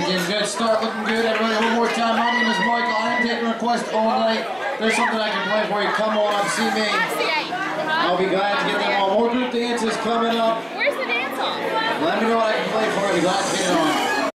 good start looking good. Everybody, one more time. My name is Michael. I am taking requests all night. There's something I can play for you. Come on, see me. I'll be glad to get them on. More group dances coming up. Where's the dance hall? Let me know what I can play for you. Glad to get it on.